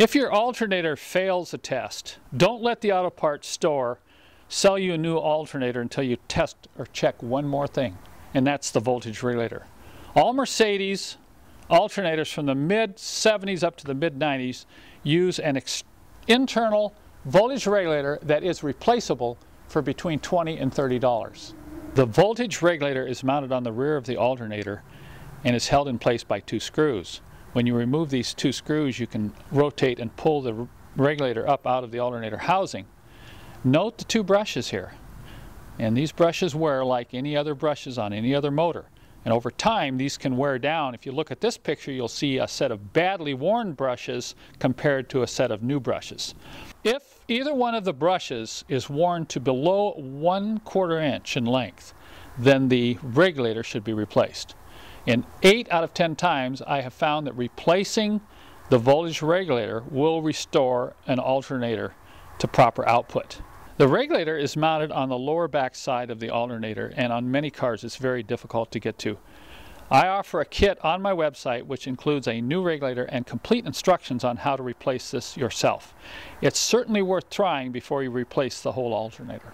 If your alternator fails a test, don't let the auto parts store sell you a new alternator until you test or check one more thing, and that's the voltage regulator. All Mercedes alternators from the mid 70s up to the mid 90s use an internal voltage regulator that is replaceable for between 20 and 30 dollars. The voltage regulator is mounted on the rear of the alternator and is held in place by two screws. When you remove these two screws you can rotate and pull the regulator up out of the alternator housing. Note the two brushes here and these brushes wear like any other brushes on any other motor. And over time, these can wear down. If you look at this picture, you'll see a set of badly worn brushes compared to a set of new brushes. If either one of the brushes is worn to below one quarter inch in length, then the regulator should be replaced. In 8 out of 10 times, I have found that replacing the voltage regulator will restore an alternator to proper output. The regulator is mounted on the lower back side of the alternator and on many cars it's very difficult to get to. I offer a kit on my website which includes a new regulator and complete instructions on how to replace this yourself. It's certainly worth trying before you replace the whole alternator.